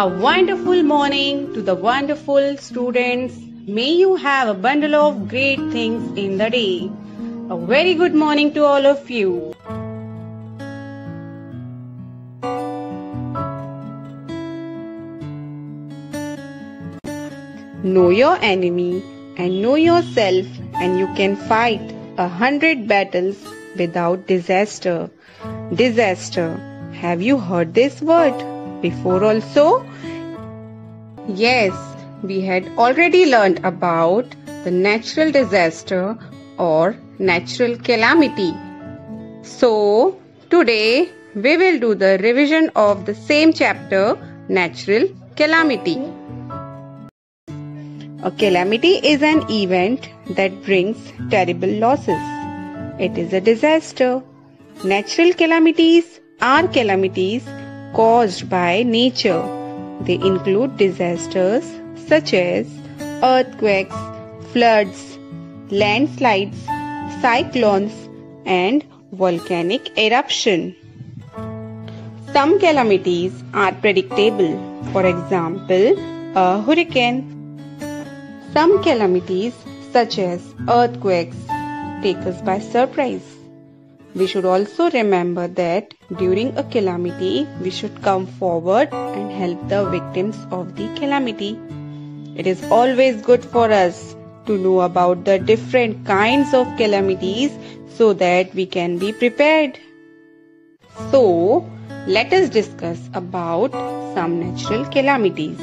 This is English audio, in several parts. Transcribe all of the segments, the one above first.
A wonderful morning to the wonderful students. May you have a bundle of great things in the day. A very good morning to all of you. Know your enemy and know yourself, and you can fight a hundred battles without disaster. Disaster. Have you heard this word before also? Yes, we had already learned about the natural disaster or natural calamity. So, today we will do the revision of the same chapter, Natural Calamity. A calamity is an event that brings terrible losses. It is a disaster. Natural calamities are calamities caused by nature. They include disasters such as earthquakes, floods, landslides, cyclones, and volcanic eruption. Some calamities are predictable. For example, a hurricane some calamities, such as earthquakes, take us by surprise. We should also remember that during a calamity, we should come forward and help the victims of the calamity. It is always good for us to know about the different kinds of calamities so that we can be prepared. So, let us discuss about some natural calamities.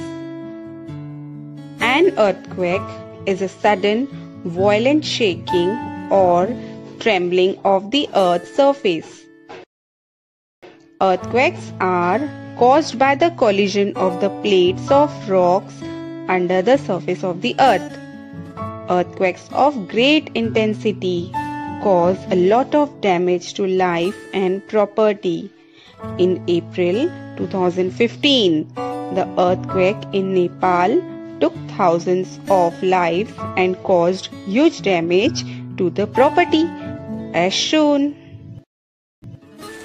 An earthquake is a sudden, violent shaking or trembling of the earth's surface. Earthquakes are caused by the collision of the plates of rocks under the surface of the earth. Earthquakes of great intensity cause a lot of damage to life and property. In April 2015, the earthquake in Nepal took thousands of lives and caused huge damage to the property as shown.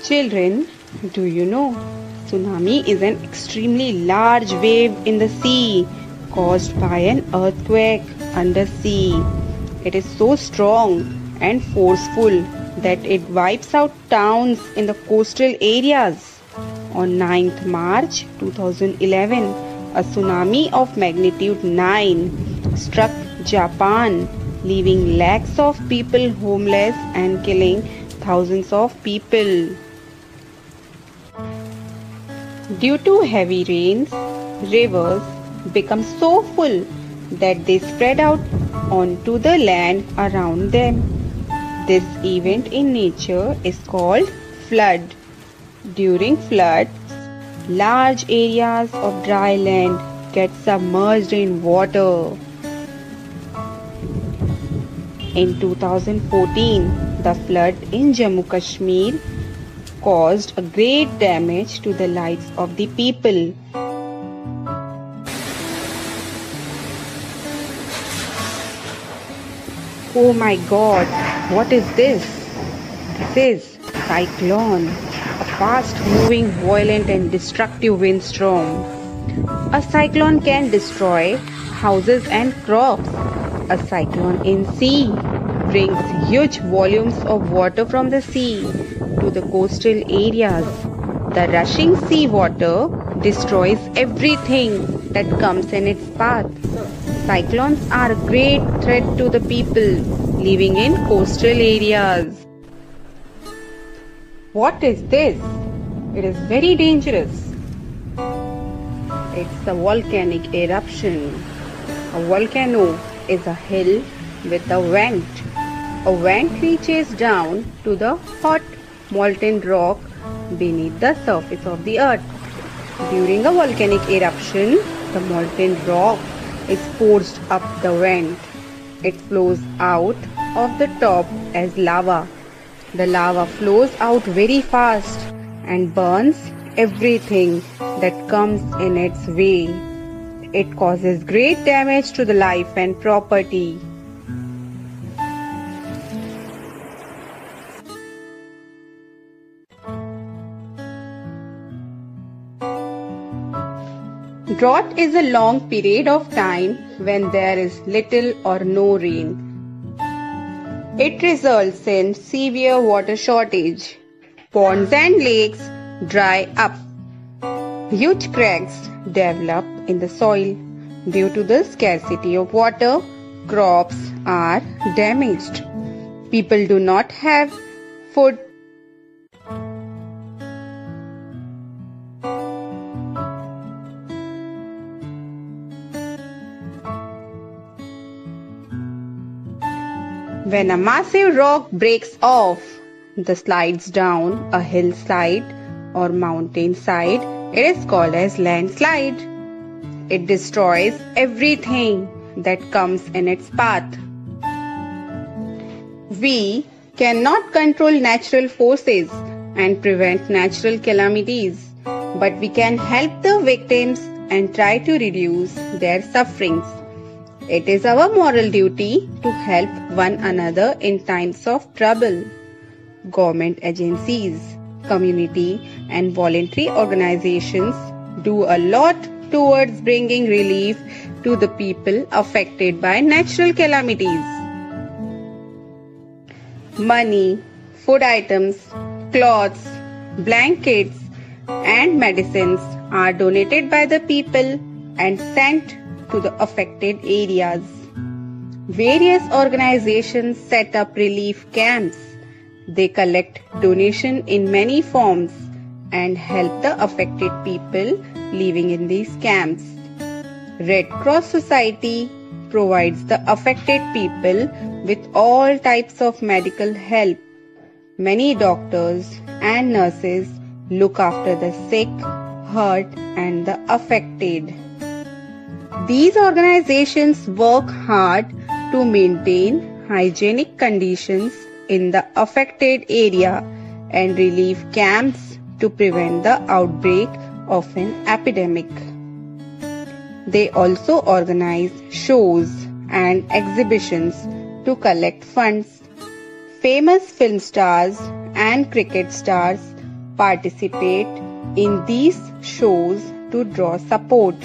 Children, do you know tsunami is an extremely large wave in the sea caused by an earthquake under sea. It is so strong and forceful that it wipes out towns in the coastal areas. On 9th March 2011, a tsunami of magnitude 9 struck Japan, leaving lakhs of people homeless and killing thousands of people. Due to heavy rains, rivers become so full that they spread out onto the land around them. This event in nature is called flood. During floods, large areas of dry land get submerged in water. In 2014, the flood in Jammu Kashmir caused a great damage to the lives of the people. Oh my god, what is this? This is cyclone a fast moving, violent, and destructive windstorm. A cyclone can destroy houses and crops. A cyclone in sea brings huge volumes of water from the sea to the coastal areas. The rushing sea water destroys everything that comes in its path. Cyclones are a great threat to the people living in coastal areas. What is this? It is very dangerous. It's a volcanic eruption. A volcano is a hill with a vent. A vent reaches down to the hot molten rock beneath the surface of the earth. During a volcanic eruption, the molten rock is forced up the vent. It flows out of the top as lava the lava flows out very fast and burns everything that comes in its way. It causes great damage to the life and property. Drought is a long period of time when there is little or no rain. It results in severe water shortage. Ponds and lakes dry up. Huge cracks develop in the soil. Due to the scarcity of water, crops are damaged. People do not have food When a massive rock breaks off, the slides down a hillside or mountainside, it is called as landslide. It destroys everything that comes in its path. We cannot control natural forces and prevent natural calamities, but we can help the victims and try to reduce their sufferings. It is our moral duty to help one another in times of trouble. Government agencies, community and voluntary organizations do a lot towards bringing relief to the people affected by natural calamities. Money, food items, clothes, blankets and medicines are donated by the people and sent to the affected areas. Various organizations set up relief camps. They collect donation in many forms and help the affected people living in these camps. Red Cross Society provides the affected people with all types of medical help. Many doctors and nurses look after the sick, hurt and the affected. These organizations work hard to maintain hygienic conditions in the affected area and relief camps to prevent the outbreak of an epidemic. They also organize shows and exhibitions to collect funds. Famous film stars and cricket stars participate in these shows to draw support.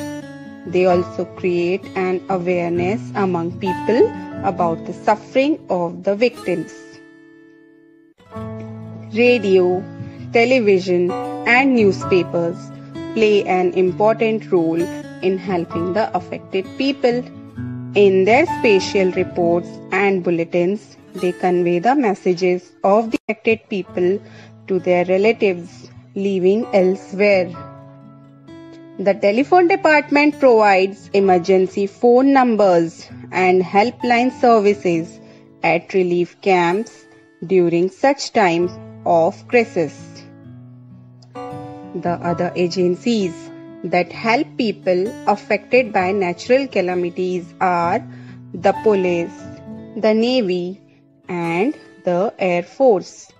They also create an awareness among people about the suffering of the victims. Radio, television, and newspapers play an important role in helping the affected people. In their special reports and bulletins, they convey the messages of the affected people to their relatives living elsewhere. The telephone department provides emergency phone numbers and helpline services at relief camps during such times of crisis. The other agencies that help people affected by natural calamities are the police, the navy, and the air force.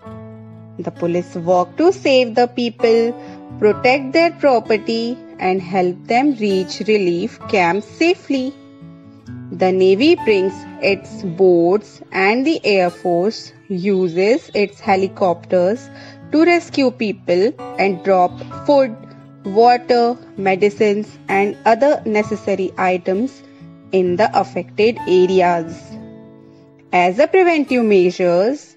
The police work to save the people, protect their property, and help them reach relief camps safely. The Navy brings its boats and the Air Force uses its helicopters to rescue people and drop food, water, medicines, and other necessary items in the affected areas. As a preventive measures,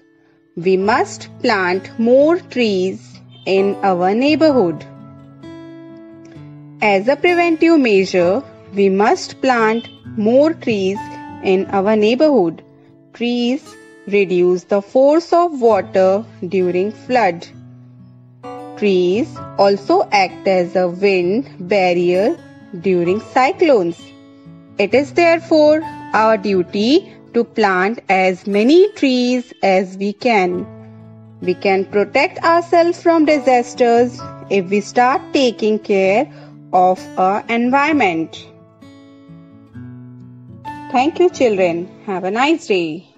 we must plant more trees in our neighborhood. As a preventive measure, we must plant more trees in our neighborhood. Trees reduce the force of water during flood. Trees also act as a wind barrier during cyclones. It is therefore our duty to plant as many trees as we can. We can protect ourselves from disasters if we start taking care of our environment. Thank you children. Have a nice day.